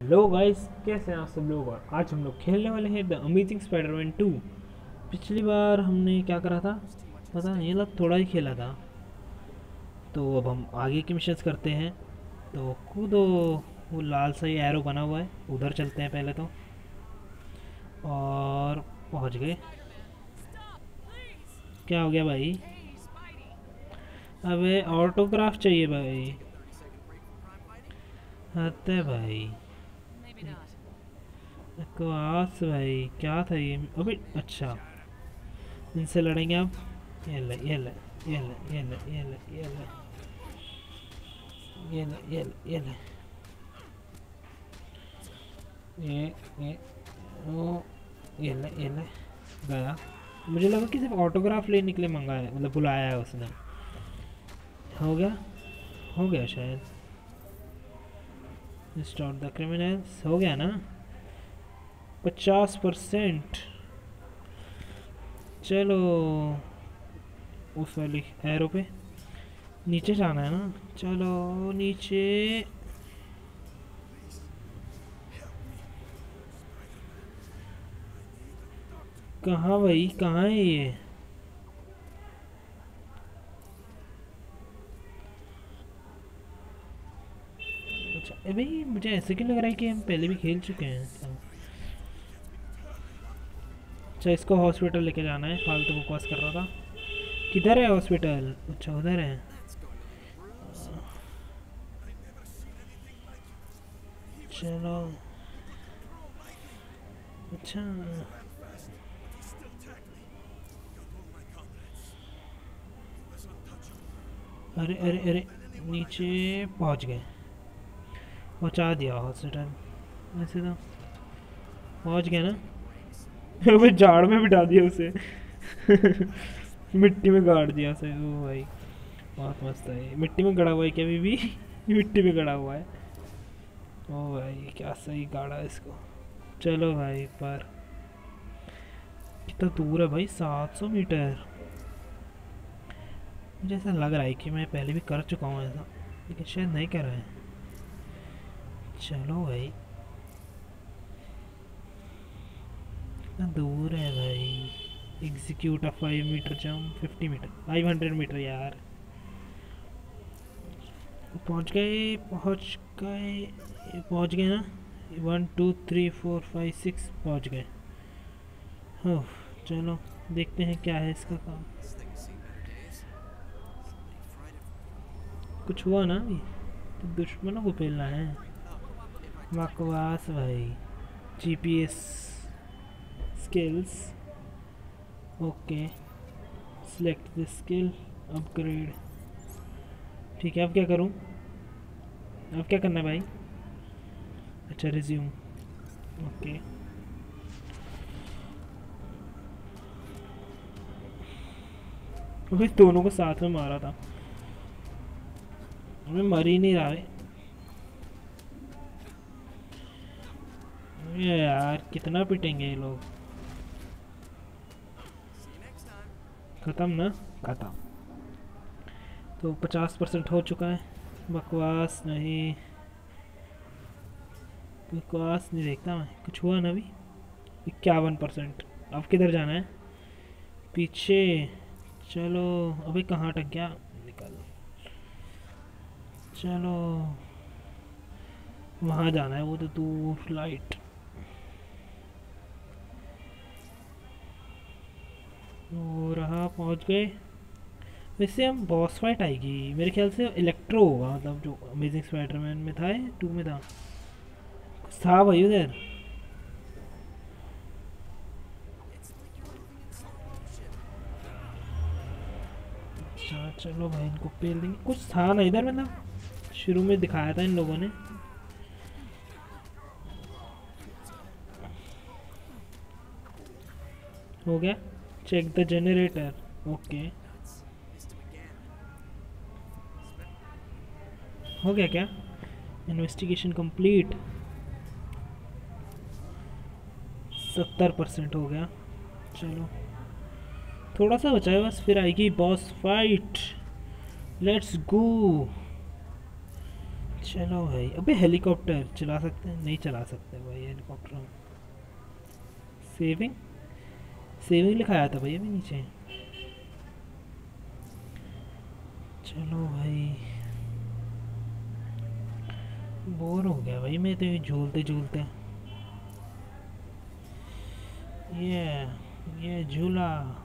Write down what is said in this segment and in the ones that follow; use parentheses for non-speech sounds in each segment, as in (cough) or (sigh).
Hello guys कैसे हैं आप सब लोग? और आज हम लोग खेलने वाले हैं द अमेजिंग स्पाइडरमैन 2 पिछली बार हमने क्या करा था? पता नहीं मतलब थोड़ा ही खेला था। तो अब हम आगे के मिशंस करते हैं। तो कूदो, वो लाल सा ही एरो बना हुआ है। उधर चलते हैं पहले तो। और पहुँच गए। क्या हो गया भाई? अबे ऑटोग्राफ चाहिए भाई। हद भाई. बकवास भाई, क्या था ये? अबे अच्छा। इनसे लड़ेंगे आप ये ले ये ले ये ले ये ले ये ले ये ले। ये ले ये ले ये ले। ये ये, ओ, ये ले ये ले। गया। मुझे लगा कि सिर्फ़ ऑटोग्राफ लेने के लिए मंगाया मतलब बुलाया है उसने। हो गया? हो गया शायद। स्टार्ट द क्रिमिनल्स हो गया ना? पचास परसेंट। चलो, उस वाली एरो पे। नीचे जाना है ना? चलो, नीचे। कहाँ भाई? कहाँ है ये? अच्छा भाई मुझे ऐसे क्यों लग रहा है कि हम पहले भी खेल चुके हैं? अच्छा इसको हॉस्पिटल लेके जाना है। फालतू बकवास कर रहा था। किधर है हॉस्पिटल अच्छा उधर है। चलो। अच्छा। अरे अरे अरे, नीचे पहुँच गए। पहुँचा दिया हॉस्पिटल वैसे तो पहुँच गया ना? (laughs) वो झाड़ में बिठा दिया उसे। (laughs) मिट्टी में गाड़ दिया उसे। ओ भाई, बहुत मस्त है मिट्टी में गड़ा हुआ है क्या भी? (laughs) मिट्टी में गड़ा हुआ है। ओ भाई, क्या सही गाड़ा है इसको। चलो भाई पर कितना दूर है भाई 700 मीटर। मुझे ऐसा लग रहा है कि मैं पहले भी कर चुका हूँ ऐसा, लेकिन शायद नहीं कर रहे हैं। चलो भाई। कितना दूर है भाई। Execute a five meter jump fifty meter five hundred meter यार। पहुँच गए पहुँच गए पहुँच गए ना? One two three four five six पहुँच गए। हो चलो, देखते हैं क्या है इसका काम। कुछ हुआ ना अभी? तो दुश्मनों को पेलना है। बकवास भाई। GPS skills okay select the skill upgrade ठीक है, अब क्या करूँ? अब क्या करना है भाई? अच्छा रिज्यूम ओके अभी दोनों को साथ में मारा था। हमें मर ही नहीं रहा है। यार, कितना पिटेंगे ये लोग? खत्म ना? खत्म। तो पचास परसेंट हो चुका है। बकवास नहीं। बकवास नहीं देखता मैं। कुछ हुआ ना अभी? इक्यावन परसेंट। अब किधर जाना है? पीछे। चलो अभी कहाँ अटक गया? निकल। चलो। वहाँ जाना है वो तो दूर लाइट हो रहा, पहुँच गए। वैसे हम बॉस फाइट आएगी मेरे ख्याल से इलेक्ट्रो होगा मतलब जो अमेजिंग स्पाइडरमैन में था टू में था। था भाई उधर। अच्छा चलो भाई, इनको पेल देंगे। कुछ था ना इधर मतलब शुरू में दिखाया था इन लोगों ने। हो गया? चेक द जनरेटर ओके हो गया क्या? इन्वेस्टिगेशन कंप्लीट सत्तर परसेंट हो गया। चलो। थोड़ा सा बचा है बस, फिर आएगी बॉस फाइट लेट्स गो चलो भाई, अबे हेलीकॉप्टर चला सकते हैं? नहीं चला सकते भाई हेलीकॉप्टर सेविंग सेविंग लिखाया था भैया अभी नीचे। चलो भाई। बोर हो गया भाई मैं तो झूलते झूलते। ये ये झूला।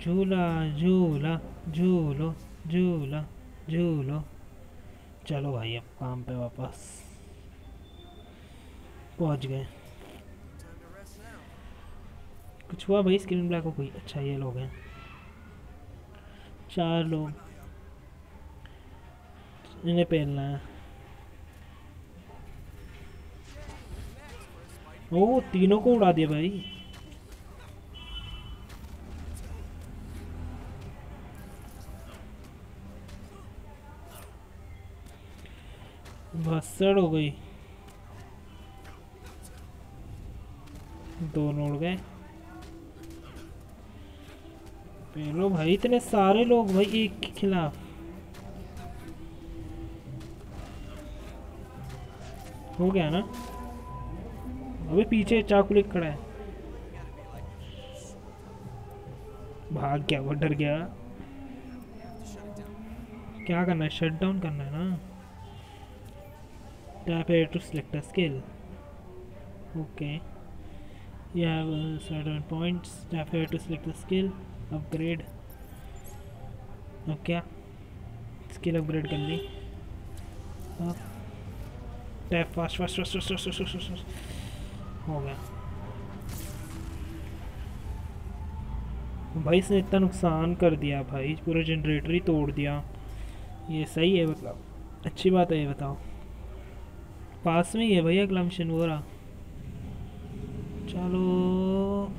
झूला झूला, झूलो झूला, झूलो। चलो भाई, अब काम पे वापस पहुँच गए। कुछ हुआ भाई स्क्रीन ब्लैक हो कोई अच्छा ये लोग हैं। चार लोग। इन्हें पहनना है। ओ, तीनों को उड़ा दिया भाई। भसड़ हो गई। दोनों उड़ गए। पेलो भाई, इतने सारे लोग भाई एक के खिलाफ। हो गया ना? अबे पीछे चाकू लेके खड़ा है। भाग गया वो, डर गया। क्या करना है? शट डाउन करना है ना? Tap here to select a skill okay. You have uh, certain points. Tap here to select the skill upgrade. अब क्या स्किल अपग्रेड कर ली tap fast fast fast fast fast fast fast हो गया भाई इसने इतना नुकसान कर दिया भाई। पूरा जनरेटर ही तोड़ दिया। ये सही है मतलब। अच्छी बात है ये बताओ। पास में ही है भैया हो रहा चलो।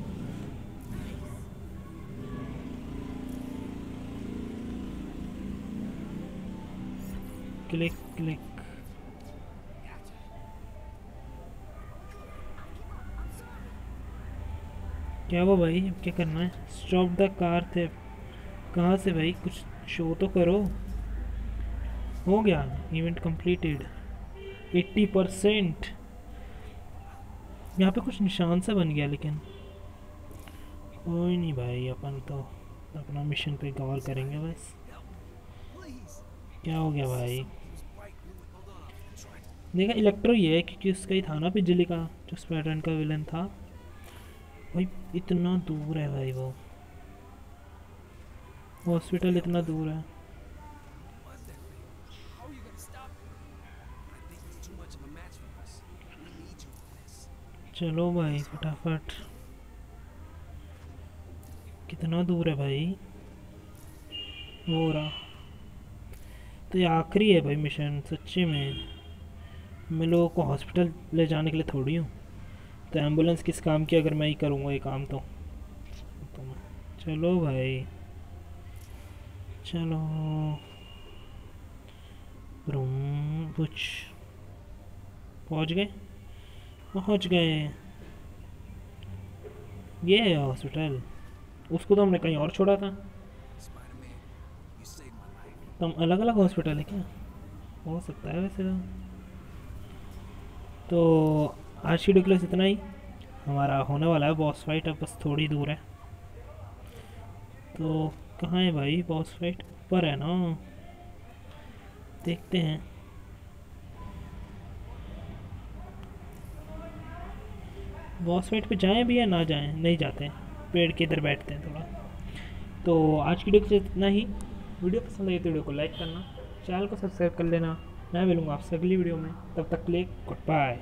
Click click. क्या वो भाई? अब क्या करना है? स्टॉप द कार थे कहाँ से भाई? कुछ शो तो करो। हो गया इवेंट कंप्लीटेड एट्टी परसेंट। यहाँ पे कुछ निशान सा बन गया लेकिन। कोई नहीं भाई, अपन तो अपना मिशन पे गौर करेंगे बस। क्या हो गया भाई? देखा इलेक्ट्रो ये है क्योंकि उसका ही था ना बिजली का, जो स्पैटर्न का विलन था। भाई, इतना दूर है भाई वो। हॉस्पिटल इतना दूर है। चलो भाई फटाफट। कितना दूर है भाई? हो रहा तो ये आखिरी है भाई मिशन सच्ची में। मैं लोगों को हॉस्पिटल ले जाने के लिए थोड़ी हूँ। तो एंबुलेंस किस काम की अगर मैं ही करूँगा ये काम तो, तो चलो भाई। चलो। रूम कुछ। पहुँच गए? पहुँच गए। ये है हॉस्पिटल उसको तो हमने कहीं और छोड़ा था। तो हम अलग अलग हॉस्पिटल है क्या? हो सकता है वैसे। तो आज की डिक्लेस इतना ही। हमारा होने वाला है बॉस फाइट अब बस थोड़ी दूर है। तो कहाँ है भाई बॉस फाइट ऊपर है ना। देखते हैं। बॉस फाइट पे जाएँ भी या ना जाएँ, नहीं जाते हैं। पेड़ के इधर बैठते हैं थोड़ा। तो आज की वीडियो के इतना ही। वीडियो पसंद आई तो वीडियो को लाइक करना, चैनल को सब्सक्राइब कर लेना। मैं मिलूँगा आपसे अगली वीडियो में। तब तक के लिए, गुड बाय।